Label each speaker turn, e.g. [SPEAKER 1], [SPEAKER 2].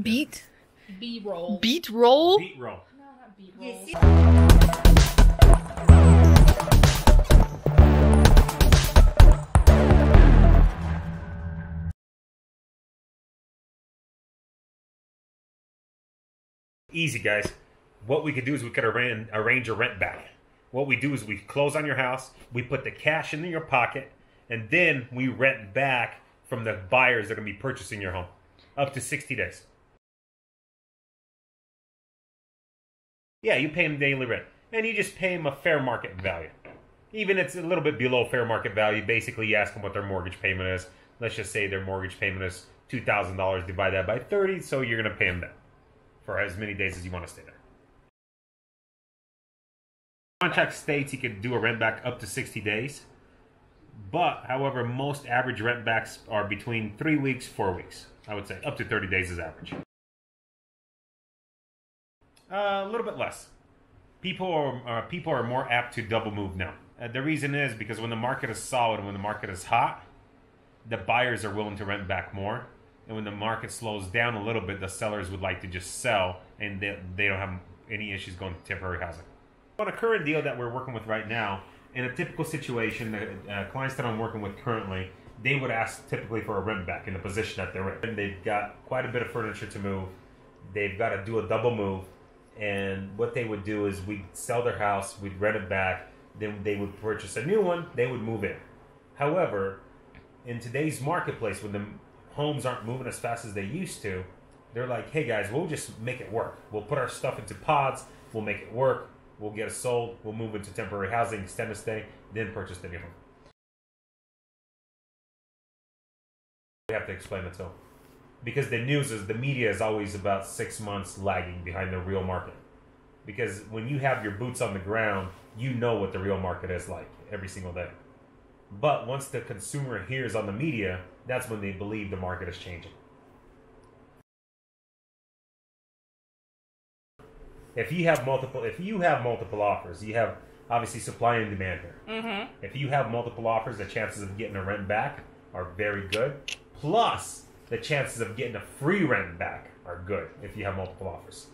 [SPEAKER 1] Beet?
[SPEAKER 2] B roll.
[SPEAKER 1] Beat roll?
[SPEAKER 3] Beet roll.
[SPEAKER 2] No, not beet roll.
[SPEAKER 3] Easy, guys. What we could do is we could arrange, arrange a rent back. What we do is we close on your house, we put the cash in your pocket, and then we rent back from the buyers that are going to be purchasing your home up to 60 days. Yeah, you pay them daily rent, and you just pay them a fair market value. Even if it's a little bit below fair market value, basically you ask them what their mortgage payment is. Let's just say their mortgage payment is $2,000, divide that by 30, so you're going to pay them that for as many days as you want to stay there. Contract states you could do a rent back up to 60 days, but however, most average rent backs are between three weeks, four weeks. I would say up to 30 days is average. Uh, a little bit less. People are uh, people are more apt to double move now. Uh, the reason is because when the market is solid and when the market is hot, the buyers are willing to rent back more. And when the market slows down a little bit, the sellers would like to just sell and they, they don't have any issues going to temporary housing. On a current deal that we're working with right now, in a typical situation, the uh, clients that I'm working with currently, they would ask typically for a rent back in the position that they're in. They've got quite a bit of furniture to move. They've got to do a double move. And what they would do is we'd sell their house, we'd rent it back, then they would purchase a new one, they would move in. However, in today's marketplace, when the homes aren't moving as fast as they used to, they're like, hey guys, we'll just make it work. We'll put our stuff into pods, we'll make it work, we'll get it sold, we'll move into temporary housing, extend the stay, then purchase the new home. We have to explain it to them. Because the news is, the media is always about six months lagging behind the real market. Because when you have your boots on the ground, you know what the real market is like every single day. But once the consumer hears on the media, that's when they believe the market is changing. If you have multiple, if you have multiple offers, you have obviously supply and demand here.
[SPEAKER 2] Mm-hmm.
[SPEAKER 3] If you have multiple offers, the chances of getting a rent back are very good. Plus, the chances of getting a free rent back are good if you have multiple offers.